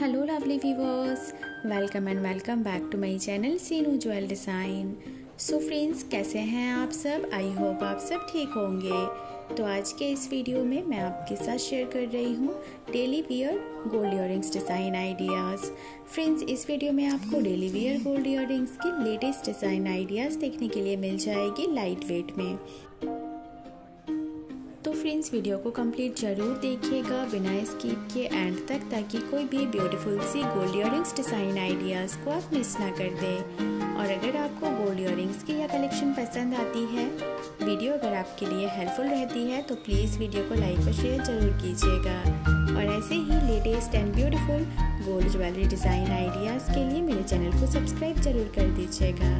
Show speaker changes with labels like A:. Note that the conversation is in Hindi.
A: Hello lovely viewers welcome and welcome back to my channel Seenu jewel design so friends कैसे हैं आप सब? आई होप आप सब ठीक होंगे. तो आज के इस वीडियो में मैं आपके साथ शेयर कर रही हूँ daily wear gold earrings design ideas friends इस वीडियो में आपको डेली वियर गोल्ड इयरिंग्स की लेटेस्ट डिज़ाइन आइडियाज़ देखने के लिए मिल जाएगी लाइट वेट में. फ्रेंड्स वीडियो को कंप्लीट ज़रूर देखिएगा बिना स्किप के एंड तक, ताकि कोई भी ब्यूटीफुल सी गोल्ड इयरिंग्स डिज़ाइन आइडियाज़ को आप मिस ना कर दें। और अगर आपको गोल्ड इयरिंग्स की यह कलेक्शन पसंद आती है वीडियो अगर आपके लिए हेल्पफुल रहती है तो प्लीज़ वीडियो को लाइक और शेयर ज़रूर कीजिएगा। और ऐसे ही latest and beautiful gold jewellery design ideas के लिए मेरे चैनल को सब्सक्राइब ज़रूर कर दीजिएगा।